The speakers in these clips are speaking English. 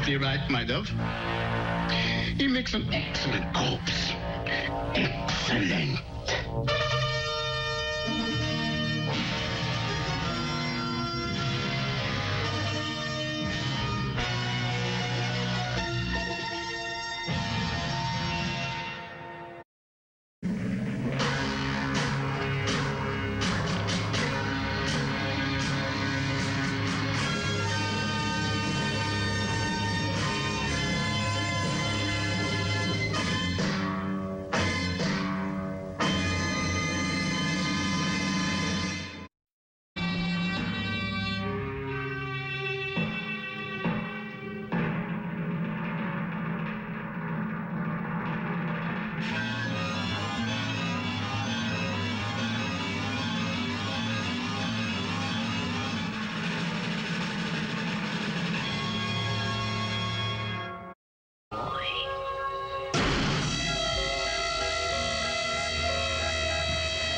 exactly right, my love. He makes an excellent corpse. Excellent.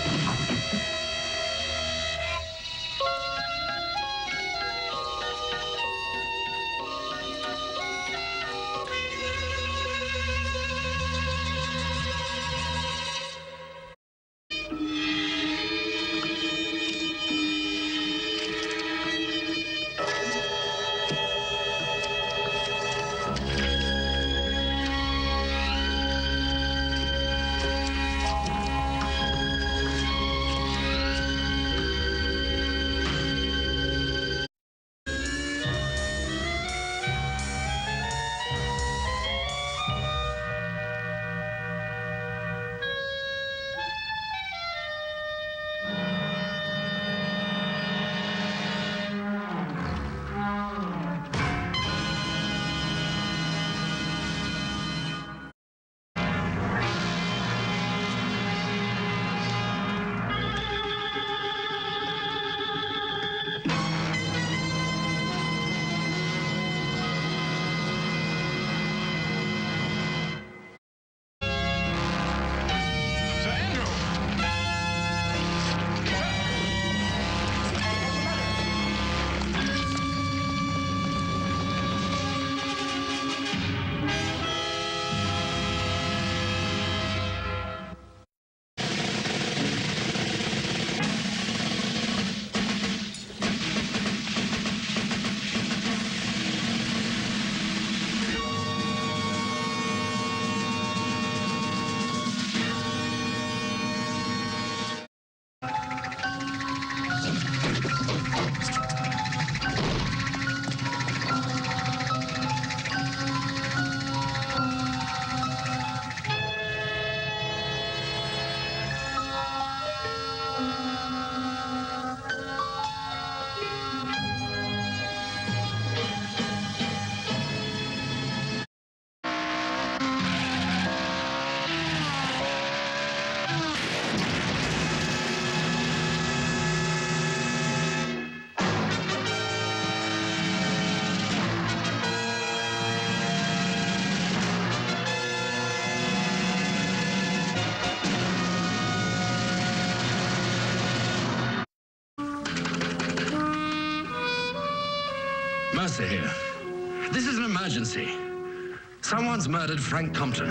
Sir Andrew! Mercer here. This is an emergency. Someone's murdered Frank Compton.